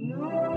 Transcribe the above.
No.